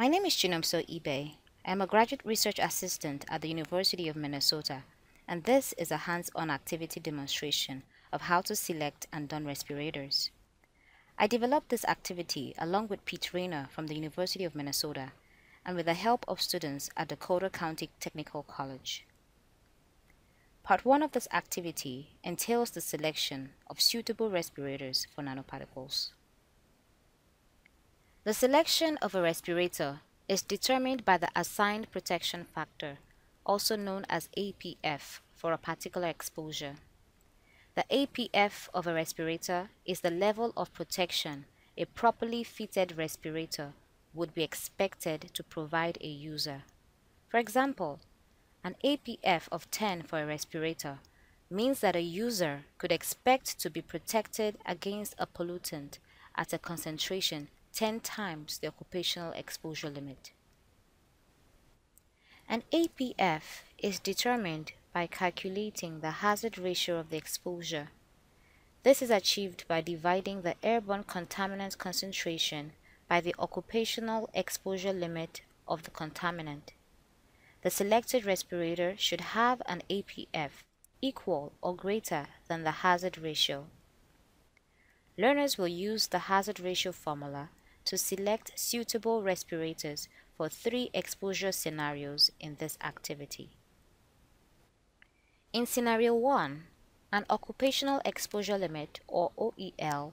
My name is Chinomso Ibe. I am a graduate research assistant at the University of Minnesota, and this is a hands-on activity demonstration of how to select and don respirators. I developed this activity along with Pete Raynor from the University of Minnesota and with the help of students at Dakota County Technical College. Part 1 of this activity entails the selection of suitable respirators for nanoparticles. The selection of a respirator is determined by the assigned protection factor, also known as APF, for a particular exposure. The APF of a respirator is the level of protection a properly fitted respirator would be expected to provide a user. For example, an APF of 10 for a respirator means that a user could expect to be protected against a pollutant at a concentration 10 times the occupational exposure limit. An APF is determined by calculating the hazard ratio of the exposure. This is achieved by dividing the airborne contaminant concentration by the occupational exposure limit of the contaminant. The selected respirator should have an APF equal or greater than the hazard ratio. Learners will use the hazard ratio formula to select suitable respirators for three exposure scenarios in this activity. In scenario 1, an occupational exposure limit or OEL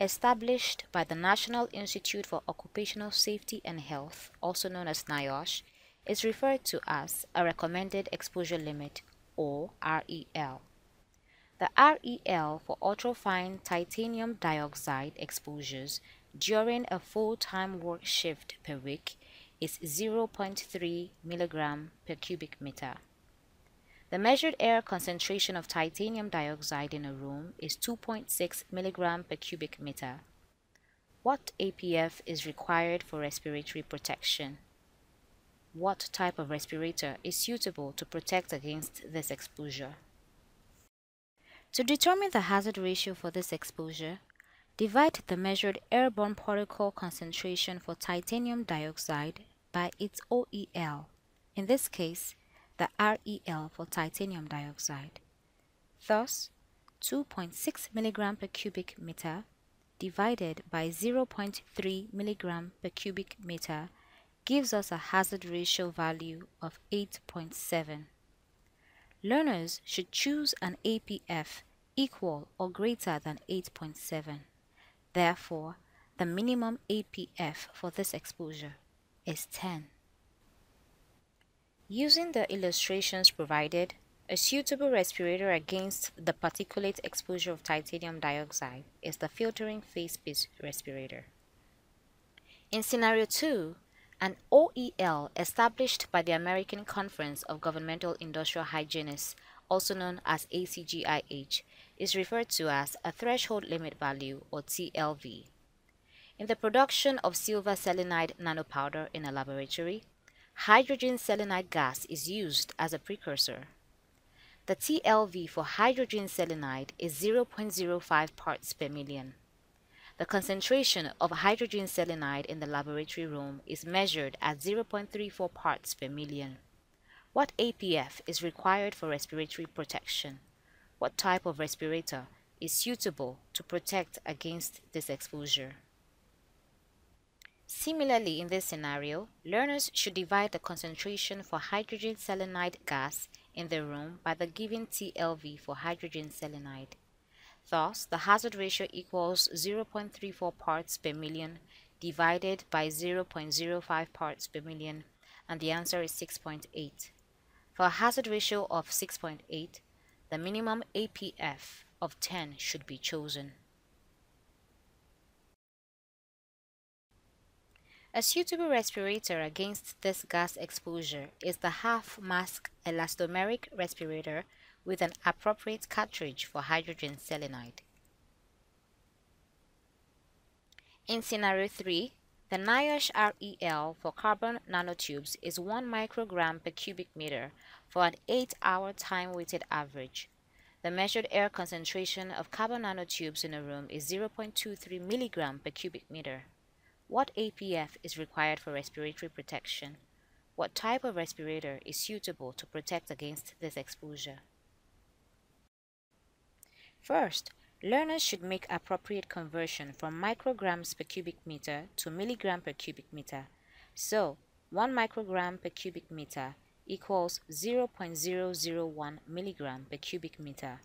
established by the National Institute for Occupational Safety and Health, also known as NIOSH, is referred to as a recommended exposure limit or REL. The REL for ultrafine titanium dioxide exposures during a full-time work shift per week is 0.3 milligram per cubic meter. The measured air concentration of titanium dioxide in a room is 2.6 milligram per cubic meter. What APF is required for respiratory protection? What type of respirator is suitable to protect against this exposure? To determine the hazard ratio for this exposure, Divide the measured airborne particle concentration for titanium dioxide by its OEL, in this case, the REL for titanium dioxide. Thus, 2.6 mg per cubic meter divided by 0.3 mg per cubic meter gives us a hazard ratio value of 8.7. Learners should choose an APF equal or greater than 8.7. Therefore, the minimum APF for this exposure is 10. Using the illustrations provided, a suitable respirator against the particulate exposure of titanium dioxide is the filtering facepiece respirator. In scenario 2, an OEL established by the American Conference of Governmental Industrial Hygienists, also known as ACGIH, is referred to as a threshold limit value or TLV. In the production of silver selenide nanopowder in a laboratory, hydrogen selenide gas is used as a precursor. The TLV for hydrogen selenide is 0.05 parts per million. The concentration of hydrogen selenide in the laboratory room is measured at 0.34 parts per million. What APF is required for respiratory protection? What type of respirator is suitable to protect against this exposure. Similarly, in this scenario, learners should divide the concentration for hydrogen selenide gas in the room by the given TLV for hydrogen selenide. Thus, the hazard ratio equals 0.34 parts per million divided by 0.05 parts per million, and the answer is 6.8. For a hazard ratio of 6.8, the minimum APF of 10 should be chosen. A suitable respirator against this gas exposure is the half-mask elastomeric respirator with an appropriate cartridge for hydrogen selenide. In scenario 3, the NIOSH REL for carbon nanotubes is 1 microgram per cubic meter for an 8-hour time-weighted average. The measured air concentration of carbon nanotubes in a room is 0.23 milligram per cubic meter. What APF is required for respiratory protection? What type of respirator is suitable to protect against this exposure? First, learners should make appropriate conversion from micrograms per cubic meter to milligram per cubic meter. So, 1 microgram per cubic meter equals 0.001 milligram per cubic meter.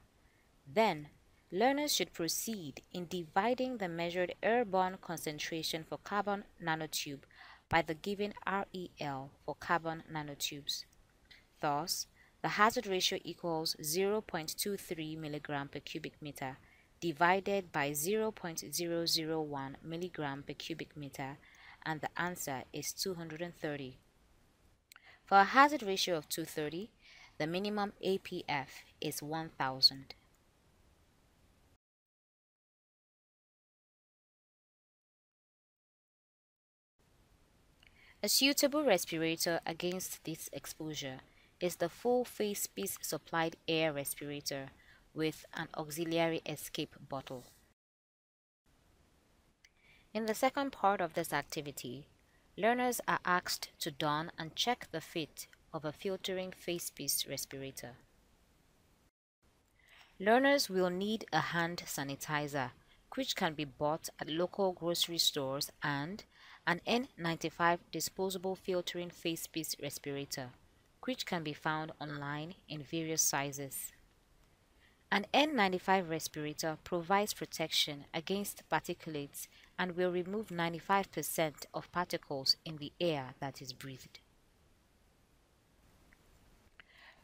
Then, learners should proceed in dividing the measured airborne concentration for carbon nanotube by the given REL for carbon nanotubes. Thus, the hazard ratio equals 0.23 milligram per cubic meter divided by 0.001 milligram per cubic meter and the answer is 230. For a hazard ratio of 230, the minimum APF is 1000. A suitable respirator against this exposure is the full face piece supplied air respirator with an auxiliary escape bottle. In the second part of this activity, learners are asked to don and check the fit of a filtering facepiece respirator. Learners will need a hand sanitizer, which can be bought at local grocery stores and an N95 disposable filtering facepiece respirator which can be found online in various sizes. An N95 respirator provides protection against particulates and will remove 95% of particles in the air that is breathed.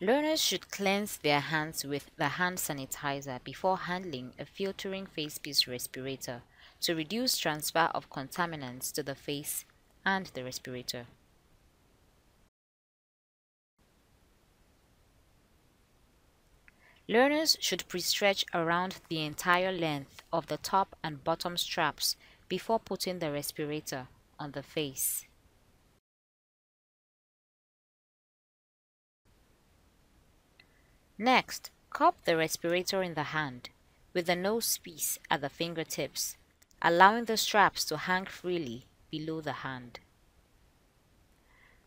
Learners should cleanse their hands with the hand sanitizer before handling a filtering facepiece respirator to reduce transfer of contaminants to the face and the respirator. Learners should pre-stretch around the entire length of the top and bottom straps before putting the respirator on the face. Next, cup the respirator in the hand with the nose piece at the fingertips, allowing the straps to hang freely below the hand.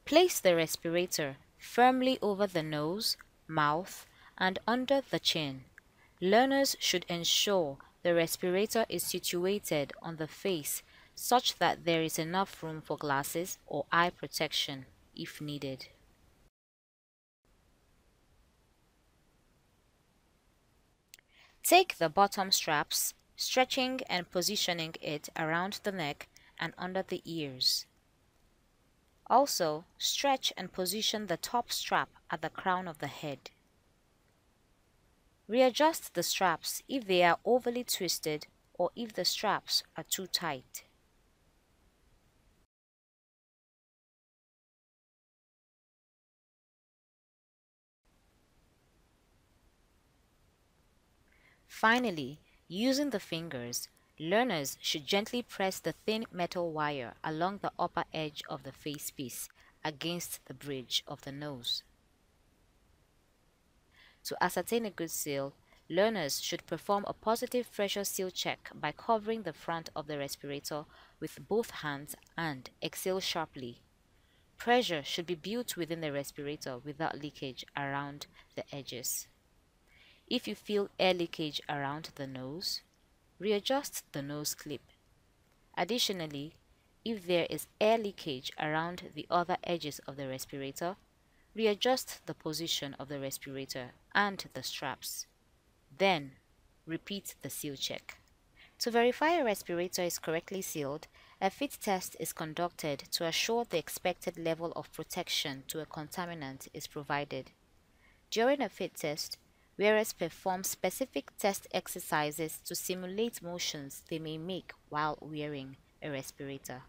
Place the respirator firmly over the nose, mouth, and under the chin. Learners should ensure the respirator is situated on the face such that there is enough room for glasses or eye protection if needed. Take the bottom straps, stretching and positioning it around the neck and under the ears. Also, stretch and position the top strap at the crown of the head. Readjust the straps if they are overly twisted or if the straps are too tight. Finally, using the fingers, learners should gently press the thin metal wire along the upper edge of the facepiece against the bridge of the nose. To ascertain a good seal, learners should perform a positive pressure seal check by covering the front of the respirator with both hands and exhale sharply. Pressure should be built within the respirator without leakage around the edges. If you feel air leakage around the nose, readjust the nose clip. Additionally, if there is air leakage around the other edges of the respirator, Readjust the position of the respirator and the straps. Then, repeat the seal check. To verify a respirator is correctly sealed, a fit test is conducted to assure the expected level of protection to a contaminant is provided. During a fit test, wearers perform specific test exercises to simulate motions they may make while wearing a respirator.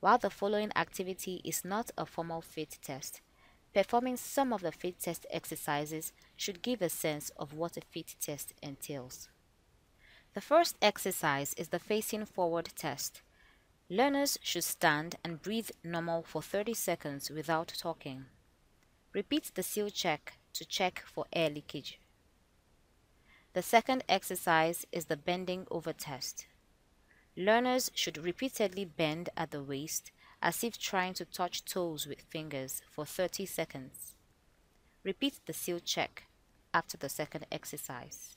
While the following activity is not a formal fit test, Performing some of the fit test exercises should give a sense of what a fit test entails. The first exercise is the facing forward test. Learners should stand and breathe normal for 30 seconds without talking. Repeat the seal check to check for air leakage. The second exercise is the bending over test. Learners should repeatedly bend at the waist as if trying to touch toes with fingers for 30 seconds. Repeat the seal check after the second exercise.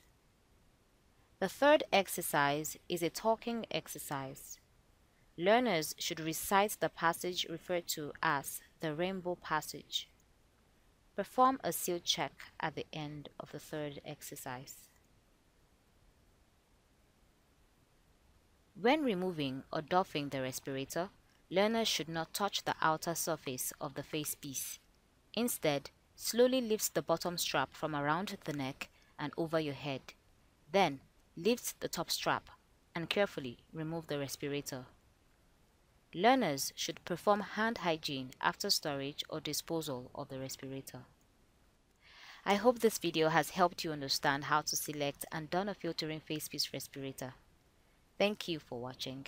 The third exercise is a talking exercise. Learners should recite the passage referred to as the Rainbow Passage. Perform a seal check at the end of the third exercise. When removing or doffing the respirator, learners should not touch the outer surface of the face piece. Instead, slowly lift the bottom strap from around the neck and over your head. Then, lift the top strap and carefully remove the respirator. Learners should perform hand hygiene after storage or disposal of the respirator. I hope this video has helped you understand how to select and don a filtering facepiece respirator. Thank you for watching.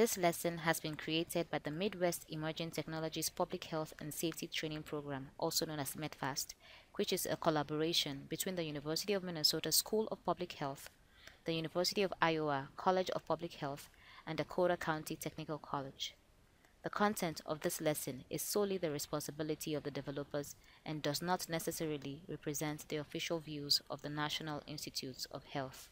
This lesson has been created by the Midwest Emerging Technologies Public Health and Safety Training Program, also known as METPHAST, which is a collaboration between the University of Minnesota School of Public Health, the University of Iowa College of Public Health, and Dakota County Technical College. The content of this lesson is solely the responsibility of the developers and does not necessarily represent the official views of the National Institutes of Health.